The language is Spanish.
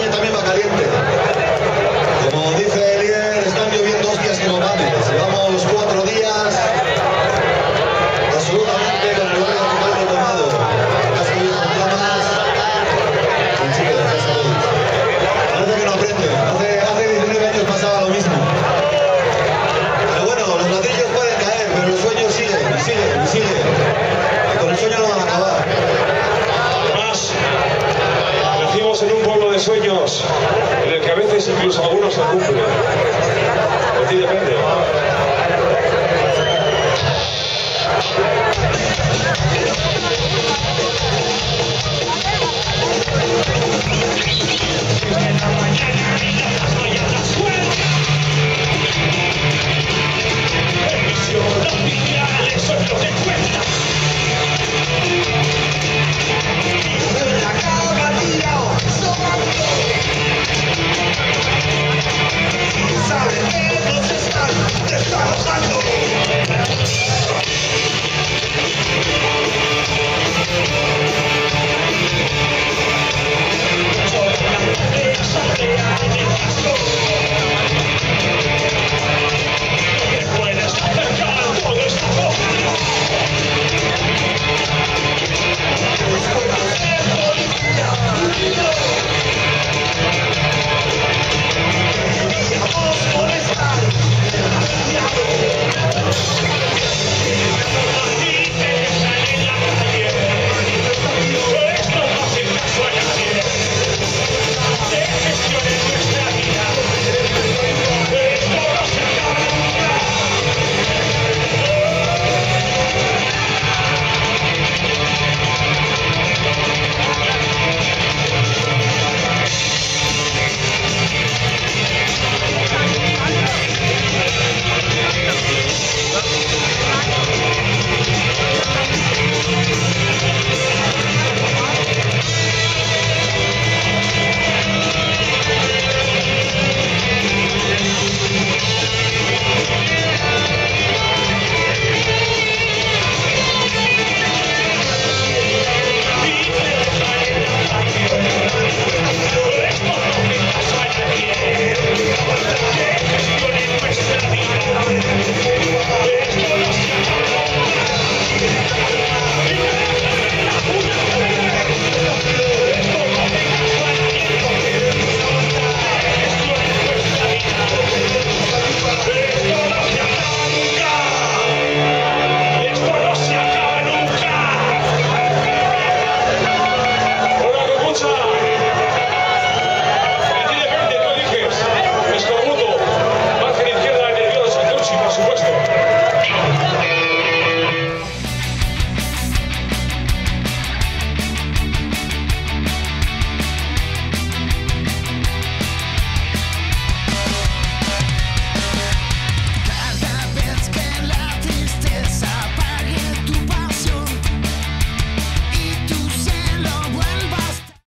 wafanye también sueños en el que a veces incluso algunos se cumplen.